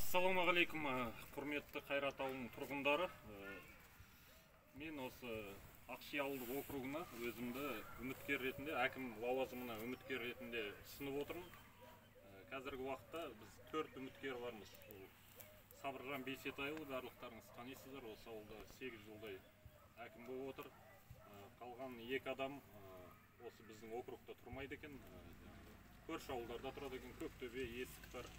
ассалаумағалейкум ә, құрметті қайрат ауылының тұрғындары. Ә, мен осы ақши ауылдық округына өзімді үміткер ретінде әкім лауазымына үміткер ретінде ұсынып отырмын. Қазіргі уақытта біз төрт үміткер бармыз. Ол сабыржан бейсетайұлы барлықтарыңыз танисыздар. Осы ауылда сегіз жылдай әкім болып отыр. Қалған екі адам осы біздің округта тұрмайды екен. Көрші ауылдарда тұрады екен. Көктөбе есіктар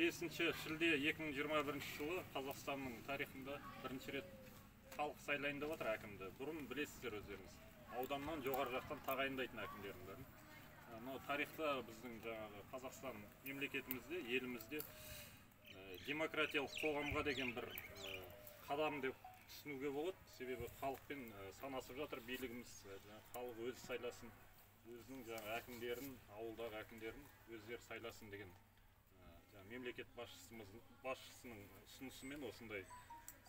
25 шілде 2021 жылы қазақстанның тарихында бірінші рет халық сайлайын деп жатыр әкімді. Бұрын білесіздер өздеріңіз ауданнан жоғары жақтан тағайындайтын әкімдердің бәрін. Мынау тарихта біздің жаңағы қазақстан мемлекетімізде елімізде ә, демократиялық қоғамға деген бір ә, қадам деп түсінуге болады. Себебі халықпен ә, санасып жатыр билігіміз ә, халық өзі сайласын өзінің жаңағы әкімдерін ауылдағы әкімдерін өздері сайласын деген ә, мемлекет басшысының ұсынысымен осындай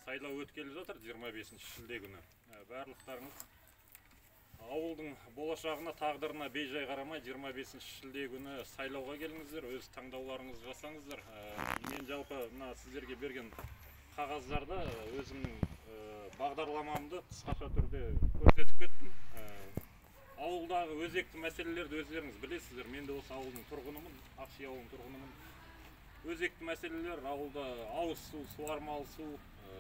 сайлау өткелі жатыр 25 шілде күні. Ә, барлықтарыңыз ауылдың болашағына тағдырына бейжай қарамай 25 шілде күні сайлауға келіңіздер өз таңдауларыңызды жасаңыздар. Ә, мен жалпы мына сіздерге берген қағаздарда өзімнің ә, бағдарламамды қысқаша түрде көрсетіп кеттім. Ауылдағы өзекті мәселелерді өздеріңіз білесіздер. Мен де осы ауылдың тұрғынымын ақши ауылының тұрғынымын. Өзекті мәселелер ауылда ауыз су суармалы су ә,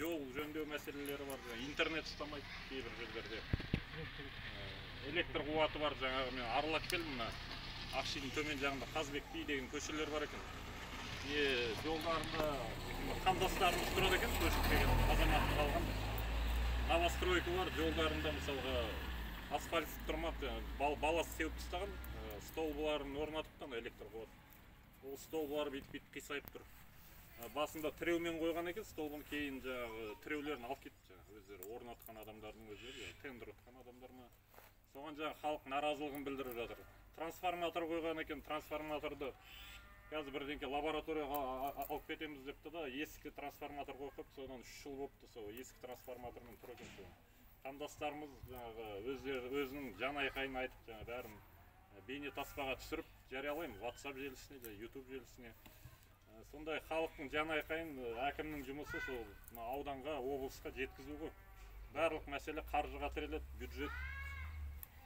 жол жөндеу мәселелері бар интернет ұстамайды кейбір жерлерде. Ә, электр қуаты бар жаңағы мен аралап келдім мына ақшидің төмен жағында қазбек би деген көшелер бар екен. Не жолдарында қандастарымыз тұрады екен көшіп келген азаматтық алған новостройка бар жолдарында мысалға асфальт тұрмады бал, баласы сеуіп тастаған ә, столбыларын ана электр қуат ол столбылар бүйтіп бүйтіп қисайып тұр. Басында тіреумен қойған екен столбын кейін жаңағы тіреулерін алып кетті жаңағы өздері орнатқан адамдардың өздері жаңағы тендер ұтқан адамдар ма? Соған жаңағы халық наразылығын білдіріп жатыр. Трансформатор қойған екен трансформаторды қазір бірдеңке лабораторияға алып кетеміз депті да ескі трансформатор қойып қойыпты содан үш жыл болыпты сол ескі трансформатормен тұр екен сол. Қандастарымыз жаңағы өздері өзінің жан айқайын айтып жаңағы бәрін ә, бейне таспаға түсіріп жариялаймыз ватсап желісіне де ютуб желісіне. Ә, сондай халықтың жан айқайын ә, әкімнің жұмысы сол ауданға облысқа жеткізу ғой. Барлық мәселе қаржыға тіреледі бюджет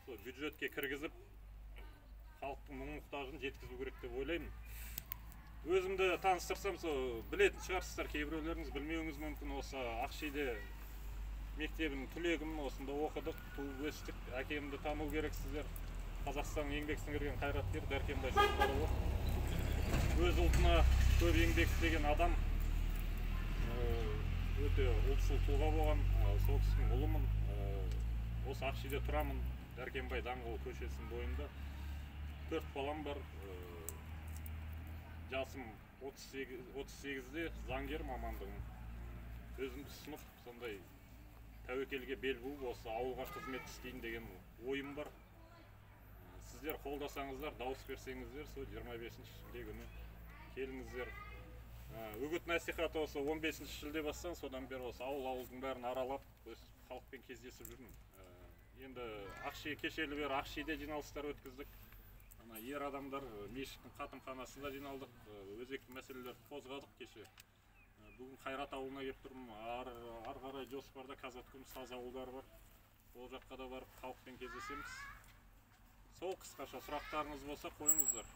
сол бюджетке кіргізіп халықтың мұң мұқтажын жеткізу керек деп ойлаймын. Өзімді таныстырсам сол білетін шығарсыздар кейбіреулеріңіз білмеуіңіз мүмкін. Осы ақшиде мектебінің түлегімін осында оқыдық туып өстік әкемді тану керексіздер. Қазақстанның еңбек сіңірген қайраткері дәркембай шоқбарұлы өз ұлтына көп еңбек істеген адам Э, өте ұлтшыл тұлға болған сол кісінің ұлымын Э, осы ақшиде тұрамын дәркембай даңғылы көшесінің бойында. Төрт балам бар Э, жасым 38 38-де заңгер мамандығым. Өзімді ұсынып сондай тәуекелге бел буып осы ауылға қызмет істейін деген ойым бар. Сіздер қолдасаңыздар дауыс берсеңіздер сол 25 шілде күні келіңіздер. Ә, үгіт насихат осы 15 шілде бастан содан бері осы ауыл ауылдың бәрін аралап халықпен кездесіп жүрмін. Ә, енді ақши кешелі бері ақшиде жиналыстар өткіздік. Ана ер адамдар мешіттің қатымханасында жиналдық. Өзекті мәселелерді қозғадық кеше. Ә, бүгін қайрат ауылына келіп тұрмын. Ары қарай жоспарда казаткүл саз ауылдары бар. Ол жаққа да барып халықпен кездесеміз. Сол қысқаша сұрақтарыңыз болса қойыңыздар.